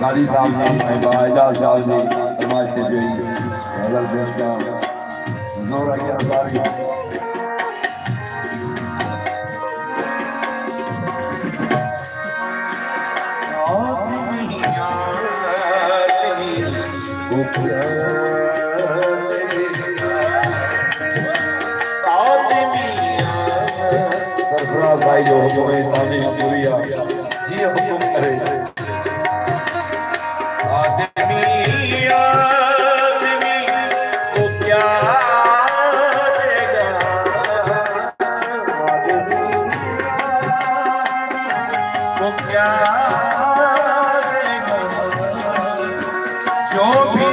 गाड़ी साहब जी बाजा साहब जी समाज के जो नज़र देश का ज़ोर आ गया हज़ार सरफराज भाई जो हुक्म तामीर सूरिया जी हुक्म करे। जो भी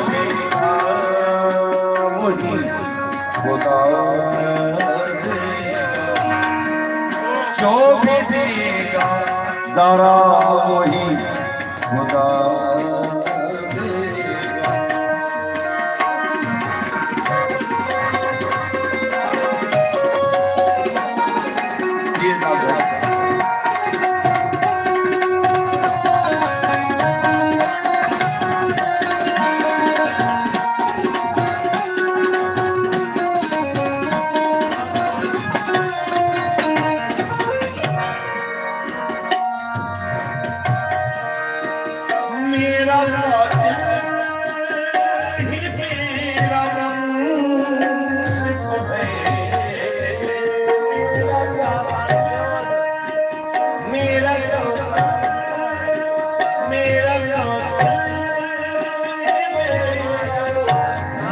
देगा वही खुदा